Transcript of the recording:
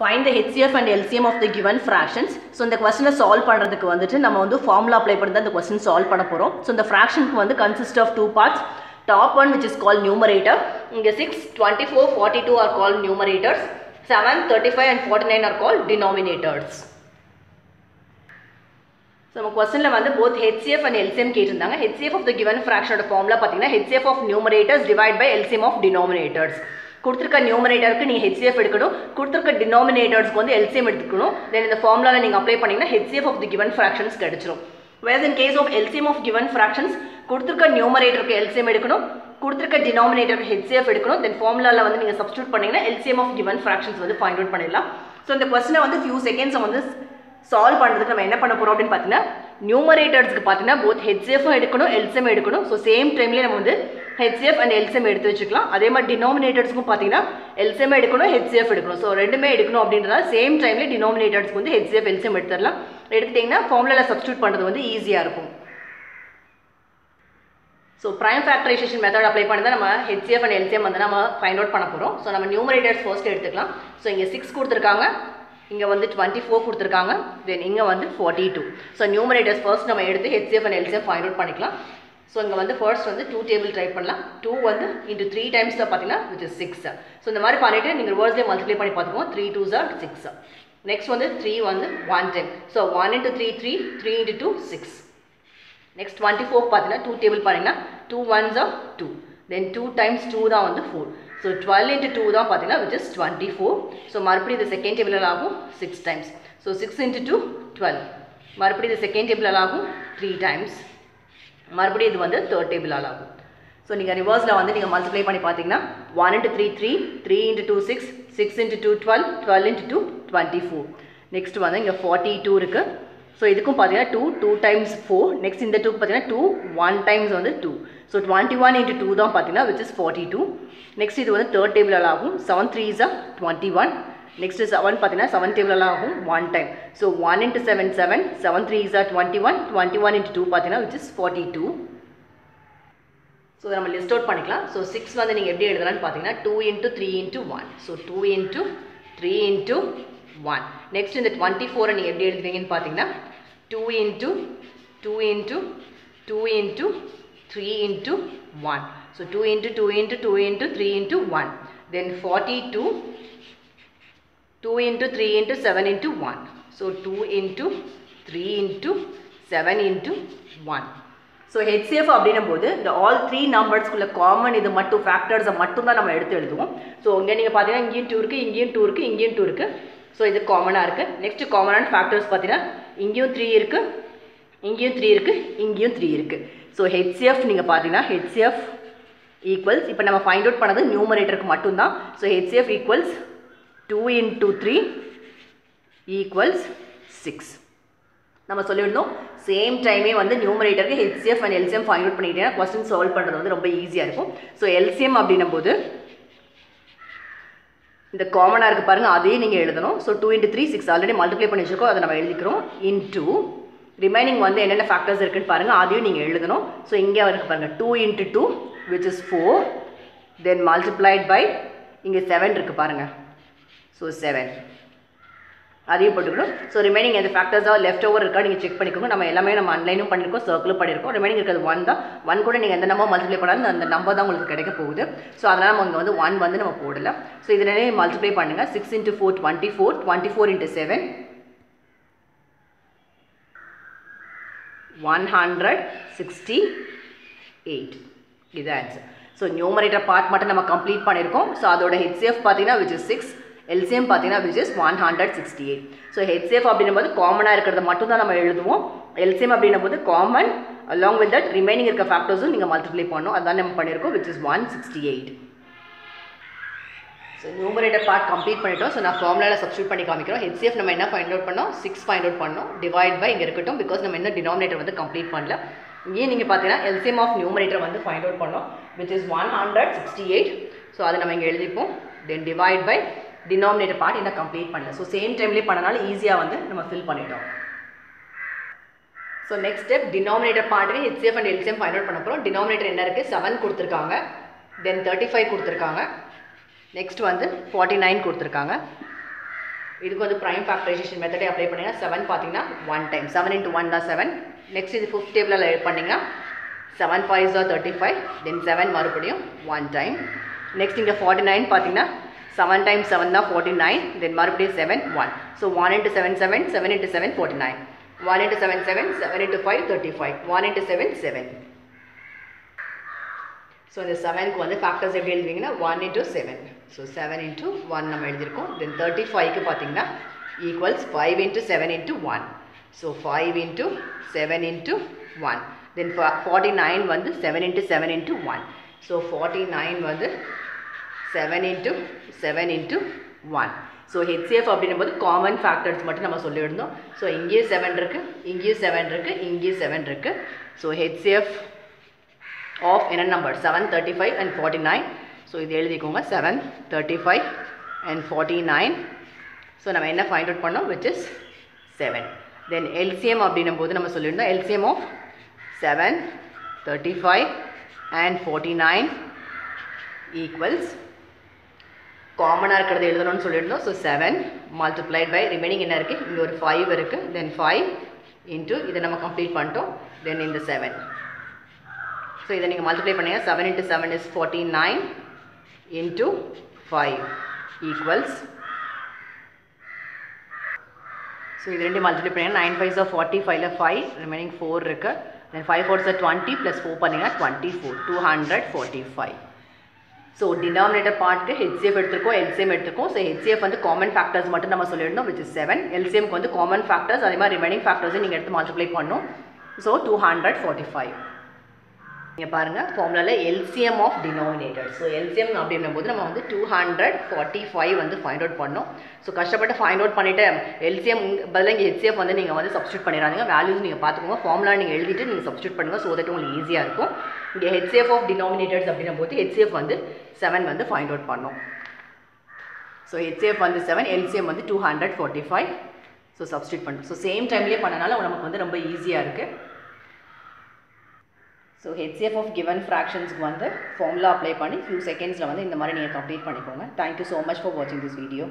Find the HCF and LCM of the given fractions so இந்த கொஸ்டினை solve பண்ணுறதுக்கு வந்துட்டு நம்ம வந்து ஃபார்முலா அப்ளை பண்ணி தான் இந்த கொஸ்டின் சால்வ் பண்ண போகிறோம் ஸோ இந்த ஃப்ராக்ஷனுக்கு வந்து consist of two parts top one which is call numerator இங்கே six twenty four forty two are call numerators seven thirty five and forty nine are call denominators so நம்ம கொஸ்டினில் வந்து both HCF and LCM கேட்டிருந்தாங்க. HCF of the given ஃப்ராக்ஷனோட formula பார்த்தீங்கன்னா HCF of numerators divide by LCM of denominators கொடுத்துருக்க நியூமரேட்டருக்கு நீங்கள் HCF எடுக்கணும். கொடுத்துருக்க டினாமினேட்டர்ஸ்க்கு வந்து எல்சிஎம் எடுத்துக்கணும். தென் இந்த ஃபார்முலாவில் நீங்கள் அப்ளை பண்ணிங்கன்னா HCF of the given fractions கிடச்சிரும். Whereas in case of LCM of given fractions கொடுத்துருக்க நியூமரேட்டருக்கு எல்சிஎம் எடுக்கணும். கொடுத்துருக்க டினாமினேட்டருக்கு ஹெச்சிஎஃப் எடுக்கணும். தென் ஃபார்முலாவில் வந்து நீங்கள் சப்ஸ்டியூட் பண்ணிங்கன்னா எல்சிஎம் ஆஃப் கிவன் ஃப்ராக்ஷன்ஸ் வந்து ஃபைண்ட் அவுட் பண்ணிடலாம். ஸோ இந்த கொஸ்டினை வந்து ஃபியூ செகண்ட்ஸ் வந்து சால்வ் பண்ணுறதுக்கு நம்ம என்ன பண்ண போகிறோம் அப்படின்னு பார்த்தீங்கன்னா நியூமரேட்டர்ஸ்க்கு பார்த்தீங்கன்னா போத் ஹெச்எஃப்பும் எடுக்கணும் எல்சிஎம் எடுக்கணும். ஸோ சேம் டைம்லேயே நம்ம வந்து ஹெச்எஃப் அண்ட் எல்சிஎம் எடுத்து வச்சுக்கலாம். அதே மாதிரி டினாமினேட்டர்ஸ்க்கும் பார்த்தீங்கன்னா எல்சிஎம் எடுக்கணும் ஹெச்எஃப் எடுக்கணும். ஸோ ரெண்டுமே எடுக்கணும் அப்படின்றதால சேம் டைம்ல டினாமினேட்டர்ஸ்க்கு வந்து ஹெச்எஃப் எல்சிஎம் எடுத்துடலாம். எடுத்துட்டிங்கன்னா ஃபார்முலாவில் சப்ஸ்டியூட் பண்ணுறது வந்து ஈஸியாக இருக்கும். So prime factorisation method apply பண்ணி தான் நம்ம ஹெச்எஃப் அண்ட் எல்சிஎம் வந்து நம்ம ஃபைண்ட் அவுட் பண்ண போகிறோம் ஸோ நம்ம நியூமரேட்டர்ஸ் ஃபர்ஸ்ட் எடுத்துக்கலாம். ஸோ இங்கே சிக்ஸ் கொடுத்துருக்காங்க. இங்கே வந்து டுவெண்ட்டி ஃபோர் கொடுத்துருக்காங்க. தென் இங்கே வந்து forty two so numerators first நம்ம எடுத்து HF and LCM find out பண்ணிக்கலாம். ஸோ இங்கே வந்து ஃபர்ஸ்ட் வந்து டூ டேபிள் ட்ரை பண்ணலாம். டூ வந்து இன்ட்டு த்ரீ டைம்ஸ் தான் பார்த்தீங்கன்னா விச் இஸ் சிக்ஸ் ஸோ இந்த மாதிரி பண்ணிவிட்டு நீங்கள் வேர்ட்ஸ்லேயே மல்டிப்ளை பண்ணி பார்த்துக்கோங்க. Three two sir six next வந்து த்ரீ வந்து one time so one into three three three into two six next twenty four பார்த்தீங்கன்னா டூ டேபிள் பண்ணிங்கன்னா two ones of two then two times two தான் வந்து four so twelve into two தான் பார்த்தீங்கன்னா which is twenty four so மறுபடியும் இது second டேபிளில் ஆகும் six times so six into two twelve மறுபடியும் இது செகண்ட் டேபிளில் ஆகும் த்ரீ டைம்ஸ் மறுபடியும் இது வந்து தேர்ட் டேபிளால் ஆகும். ஸோ நீங்கள் ரிவர்ஸில் வந்து நீங்கள் மல்டிப்ளை பண்ணி பார்த்தீங்கன்னா one into three three three into two six six into two twelve twelve into two twenty four next வந்து இங்கே ஃபார்ட்டி டூ இருக்குது ஸோ இதுக்கும் பார்த்தீங்கன்னா two two times four next இந்த டூக்கு பார்த்தீங்கன்னா டூ ஒன் டைம்ஸ் வந்து two so twenty one into two தான் பார்த்தீங்கன்னா which is forty two next இது வந்து தேர்ட் டேபிள் ஆகும். Seven three is twenty one next seven பார்த்தீங்கன்னா செவன் டேபிளில் ஆகும் one time so one into seven seven seven three is twenty one twenty one into two பார்த்தீங்கன்னா which is forty two so நம்ம list out பண்ணிக்கலாம் so six வந்து நீங்கள் எப்படி எழுதலாம்னு பார்த்தீங்கன்னா two into three into one so two into three into one next இந்த twenty ஃபோரை நீங்கள் எப்படி எழுதுவீங்கன்னு பார்த்தீங்கன்னா two into two into two into three into one so two into two into two into three into one then forty two two into three into seven into one so two into three into seven into one so HCF அப்படின்னும் போது இந்த all three நம்பர்ஸ்க்குள்ள common இது மட்டும் ஃபேக்டர்ஸை மட்டும் தான் நம்ம எடுத்து எழுதுவோம். ஸோ இங்கே நீங்கள் பார்த்தீங்கன்னா இங்கேயும் டூ இருக்குது இங்கேயும் டூ இருக்குது இங்கேயும் டூ இருக்குது ஸோ இது காமனாக இருக்குது நெக்ஸ்ட் காமனான ஃபேக்டர்ஸ் பார்த்தீங்கன்னா இங்கேயும் த்ரீ இருக்குது இங்கேயும் த்ரீ இருக்குது இங்கேயும் த்ரீ இருக்குது ஸோ ஹெச்சிஎஃப் நீங்கள் பார்த்தீங்கன்னா ஹெச்சிஎஃப் ஈக்குவல்ஸ் இப்போ நம்ம ஃபைண்ட் அவுட் பண்ணது நியூமரேட்டருக்கு மட்டும்தான். So HCF equals two into three equals six நம்ம சொல்லியிருந்தோம் சேம் டைமே வந்து நியூமரேட்டருக்கு HCF and LCM find out பண்ணிக்கிட்டேன்னா question solve பண்ணுறது வந்து ரொம்ப ஈஸியாக இருக்கும். ஸோ எல்சிஎம் அப்படின்னும் போது இந்த காமனாக இருக்குது பாருங்கள் அதையும் நீங்கள் எழுதணும். So two into three six already multiply பண்ணி வச்சுருக்கோம் அதை நம்ம எழுதிக்கிறோம். இன்டூ ரிமைனிங் வந்து என்னென்ன ஃபேக்டர்ஸ் இருக்குன்னு பாருங்கள் அதையும் நீங்கள் எழுதணும். ஸோ இங்கே இருக்குது பாருங்கள் two into two which is four then multiplied by இங்கே செவன் இருக்குது பாருங்கள் ஸோ செவன் அதையும் போட்டுக்கணும். ஸோ ரிமைனிங் எந்த ஃபேக்டர்ஸாக லெஃப்ட் ஓவர் இருக்கா நீங்கள் செக் பண்ணிக்கோங்க. நம்ம எல்லாமே நம்ம அன்லைனும் பண்ணியிருக்கோம் சர்க்கிளும் பண்ணியிருக்கோம் ரிமைனிங் இருக்கிறது ஒன் தான். ஒன் கூட நீங்கள் எந்த நம்பர் மல்டிப்ளை பண்ணாலும் அந்த நம்பர் தான் உங்களுக்கு கிடைக்க போகுது. ஸோ அதனால் நம்ம இங்கே வந்து ஒன் வந்து நம்ம போடல ஸோ இதில் மல்டிப்ளை பண்ணுங்கள் six into four twenty four twenty four into seven one hundred sixty eight இது ஆன்சர் ஸோ நியூமரேட்டர் பார்ட் மட்டும் நம்ம கம்ப்ளீட் பண்ணியிருக்கோம் ஸோ அதோட ஹெச்எஃப் பார்த்தீங்கன்னா விச் இஸ் சிக்ஸ் எல்சிஎம் பார்த்தீங்கன்னா which is one hundred sixty eight so HCF அப்படின்னும் போது காமனாக இருக்கிறத மட்டும் தான் நம்ம எழுதுவோம். எல்சிஎம் அப்படின்னும் போது common along with that remaining இருக்க ஃபேக்டர்ஸும் நீங்கள் மல்டிப்ளை பண்ணணும். அதான் நம்ம பண்ணியிருக்கோம் which is one sixty eight so numerator part complete பண்ணிட்டோம். ஸோ நான் ஃபார்முலாவில் சப்ஸ்டியூட் பண்ணி காமிக்கிறோம். ஹெச்சிஎஃப் நம்ம என்ன ஃபைண்ட் அவுட் பண்ணோம்? சிக்ஸ் ஃபைண்ட் அவுட் பண்ணோம். டிவைட் பை இங்கே இருக்கட்டும் பிகாஸ் நம்ம என்ன டினாமினேட்டர் வந்து கம்ப்ளீட் பண்ணல. இங்கேயே நீங்கள் பார்த்தீங்கன்னா எல்சிஎம் ஆஃப் நியூமரேட்டர் வந்து ஃபைண்ட் அவுட் பண்ணோம் which is one hundred sixty eight so அதை நம்ம இங்கே எழுதிப்போம். Then divide by denominator part இன்னும் கம்ப்ளீட் பண்ணல. ஸோ சேம் டைம்லேயே பண்ணனால ஈஸியாக வந்து நம்ம ஃபில் பண்ணிட்டோம். So next step denominator பார்ட்டுக்கு HCF and LCM find out பண்ண போகிறோம் டினாமினேட்டர் என்ன இருக்குது செவன் கொடுத்துருக்காங்க. தென் தேர்ட்டி ஃபைவ் கொடுத்துருக்காங்க. நெக்ஸ்ட் வந்து ஃபார்ட்டி நைன் கொடுத்துருக்காங்க. இதுக்கு வந்து ப்ரைம் ஃபேக்டரைசேஷன் மெத்தடே அப்ளை பண்ணிங்கன்னா செவன் பார்த்தீங்கன்னா one time seven into one தான் செவன் நெக்ஸ்ட் இது ஃபிஃப்த் டேபிளில் பண்ணிங்கன்னா செவன் ஃபைவ் ஜா தேர்ட்டி ஃபைவ் தென் செவன் மறுபடியும் ஒன் டைம் நெக்ஸ்ட் இங்கே ஃபார்ட்டி நைன் பார்த்தீங்கன்னா செவன் டைம் செவன் தான் ஃபார்ட்டி நைன் தென் மறுபடியும் seven one so one into seven seven seven into seven forty nine one into seven seven seven into five thirty five one into seven seven so இந்த செவனுக்கு வந்து factors எப்படி எழுதுவீங்கன்னா one into seven so seven into one நம்ம எழுதியிருக்கோம். Then thirty ஃபைவ்க்கு பார்த்தீங்கன்னா equals five into seven into one so five into seven into one then forty nine வந்து seven into seven into one so forty nine வந்து seven into seven into one so HCF அப்படின்னும் போது common factors மட்டும் நம்ம சொல்லியிருந்தோம். So இங்கேயும் seven இருக்குது இங்கேயும் செவன் இருக்குது இங்கேயும் செவன் இருக்குது ஸோ ஹெச்சிஎஃப் ஆஃப் என்ன number seven thirty five and forty nine so இது எழுதிக்கோங்க. Seven thirty five and forty nine so நம்ம என்ன ஃபைண்ட் அவுட் பண்ணோம்? Which is seven then LCM அப்படின்னும் போது நம்ம சொல்லியிருந்தோம். LCM of seven thirty five and forty nine equals காமனாக இருக்கிறது எழுதணும்னு சொல்லியிருந்தோம். So seven multiplied by remaining என்ன இருக்குது இங்கே ஒரு ஃபைவ் இருக்குது தென் ஃபைவ் இன்ட்டு இதை நம்ம கம்ப்ளீட் பண்ணிட்டோம். தென் இந்த செவன் ஸோ இதை நீங்கள் மல்டிப்ளை பண்ணுங்க. Seven into seven is forty nine into five equals so இது ரெண்டு மல்டிப்ளை பண்ணிங்கன்னா நைன் ஃபைவ் சார் ஃபார்ட்டி ஃபைவ்ல ஃபைவ் ரிமைனிங் ஃபோர் இருக்குது then five four sir twenty plus four பண்ணிங்கன்னா twenty four two hundred forty five so denominator பார்ட்டுக்கு HCF எடுத்திருக்கோம் LCM எடுத்திருக்கோம். So HCF வந்து common factors மட்டும் நம்ம சொல்லியிருந்தோம் விச் இஸ் செவன் எல்சிஎம்க்கு வந்து காமன் ஃபேக்டர்ஸ் அதே மாதிரி ரிமைனிங் ஃபேக்டர்ஸை நீங்கள் எடுத்து மல்டிப்ளை பண்ணணும். So two hundred forty five நீங்கள் பாருங்கள் ஃபார்முலாவில் LCM of denominator so LCM அப்படின்னும் போது நம்ம வந்து டூ ஹண்ட்ரட் ஃபார்ட்டி ஃபைவ் வந்து ஃபைண்ட் அவுட் பண்ணோம். ஸோ கஷ்டப்பட்டு ஃபைண்ட் அவுட் பண்ணிவிட்டு எல்சிஎம் பதிலாக இங்கே ஹெச்சிஎஃப் வந்து நீங்கள் வந்து சப்ஸ்டியூட் பண்ணிடாதீங்க. வேல்யூஸ் நீங்கள் பார்த்துக்கோங்க. ஃபார்முலா நீங்கள் எழுதிட்டு நீங்கள் சப்ஸ்டியூட் பண்ணுங்கள் ஸோ தட் உங்களுக்கு ஈஸியாக இருக்கும். இங்கே ஹெச்சிஎஃப் ஆஃப் டினாமினேட்டர்ஸ் அப்படின்னும் போது ஹெச்சிஎஃப் வந்து செவன் வந்து ஃபைண்ட் அவுட் பண்ணோம். ஸோ ஹெச்சிஎஃப் வந்து செவன் எல்சிஎம் வந்து two hundred forty five so substitute பண்ணுறோம் ஸோ சேம் டைம்லேயே பண்ணனால நமக்கு வந்து ரொம்ப ஈஸியாக இருக்குது ஸோ ஹெச்சிஎஃப் ஆஃப் கிவன் ஃப்ராக்ஷன்ஸ்க்கு வந்து ஃபார்முலா அப்ளை பண்ணி ஃபியூ செகண்ட்ஸில் வந்து இந்த மாதிரி நீங்கள் கம்ப்ளீட் பண்ணிக்கோங்க. Thank you so much for வாட்சிங் திஸ் வீடியோ